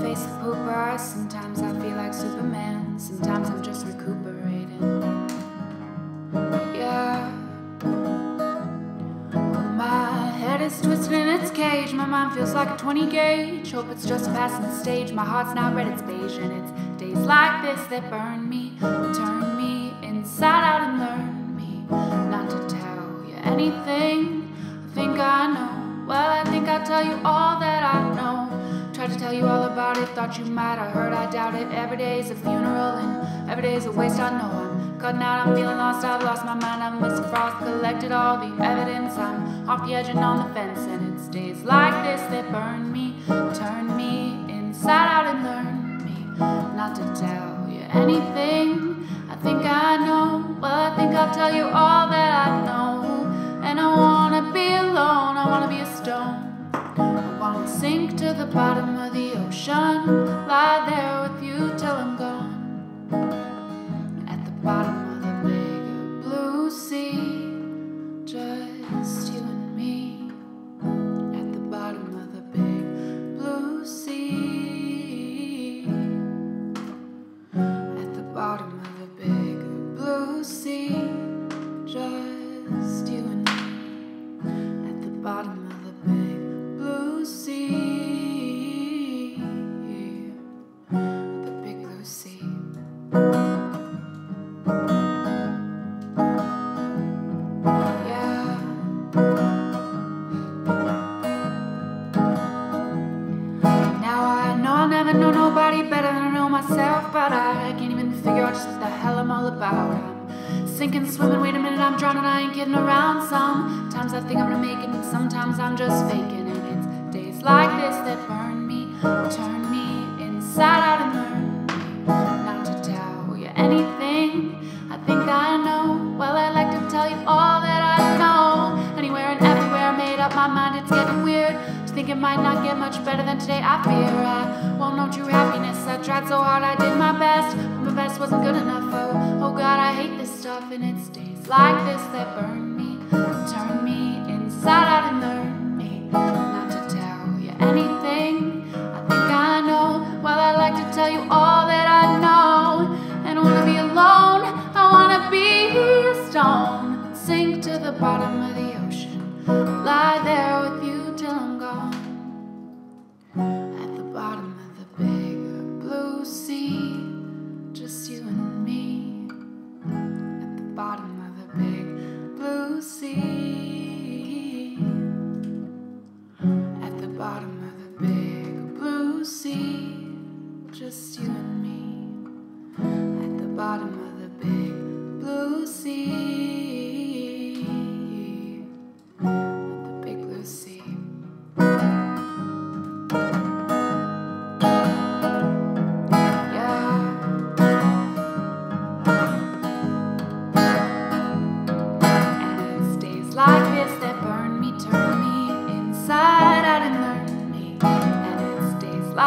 face the pooper. Sometimes I feel like Superman, sometimes I'm just recuperating. Yeah. My head is twisted in its cage, my mind feels like a 20 gauge. Hope it's just passing stage, my heart's not red, it's beige, and it's days like this that burn me, turn me inside out and learn me not to tell you anything. I think I know, well, I think I'll tell you all thought you might. I heard, I doubt it. Every day's a funeral, and every day's a waste. I know I'm cutting out, I'm feeling lost. I've lost my mind, I'm missing frost. Collected all the evidence, I'm off the edge and on the fence. And it's days like this that burn me, turn me inside out and learn me not to tell you anything. I think I know, well, I think I'll tell you all that sink to the bottom of the ocean, lie there with you till I'm gone. At the bottom of the big blue sea, just you and me. At the bottom of the big blue sea. At the bottom of the big blue sea, myself, but I can't even figure out just what the hell I'm all about. I'm sinking, swimming, wait a minute, I'm drowning, I ain't kidding around. Sometimes I think I'm gonna make it, and sometimes I'm just faking And It's days like this that burn me, turn me inside might not get much better than today, I fear I won't know true happiness. I tried so hard, I did my best, but my best wasn't good enough. Oh, oh God, I hate this stuff, and it's days like this that burn me, turn me inside out and learn me not to tell you anything. I think I know, well, I like to tell you all that I know, and I wanna be alone, I wanna be a stone, sink to the bottom of the bottom of the big blue sea, just you and me. At the bottom of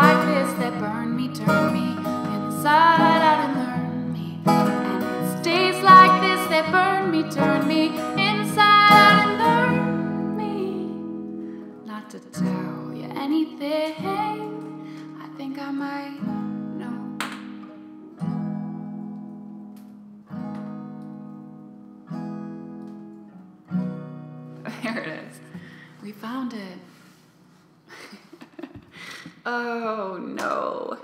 like this that burn me, turn me inside out and learn me. And it's days like this that burn me, turn me inside out and learn me. Not to tell you anything, I think I might know. There it is. We found it. oh no.